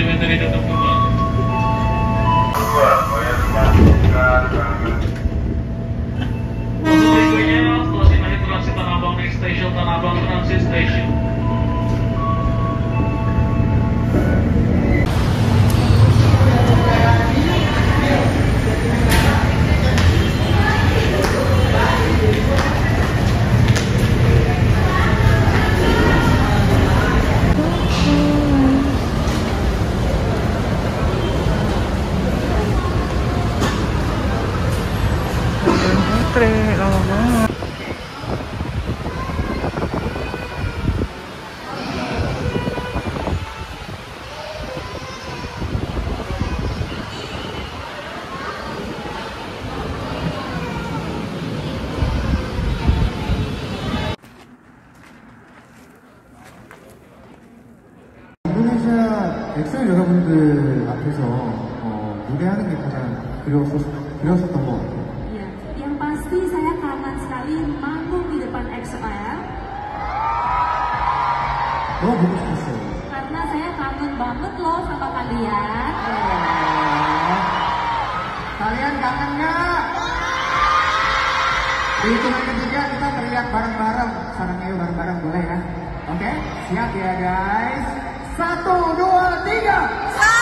diberikan keputusan sebagai suami yang kembali. Untuk berikutnya, Tanah station Tanah Transit Station. Banget. 인도네시아 엑셀 여러분들 앞에서 어, 무대하는 게 가장 그리웠었, 그리웠었던 것 같아요. Oh, Karena saya kangen banget loh sama kalian. Kalian kangen nggak? Di hitungan ketiga kita teriak bareng-bareng. Sarangnya yuk bareng-bareng boleh ya? Oke, siap ya guys. Satu, dua, tiga. Satu.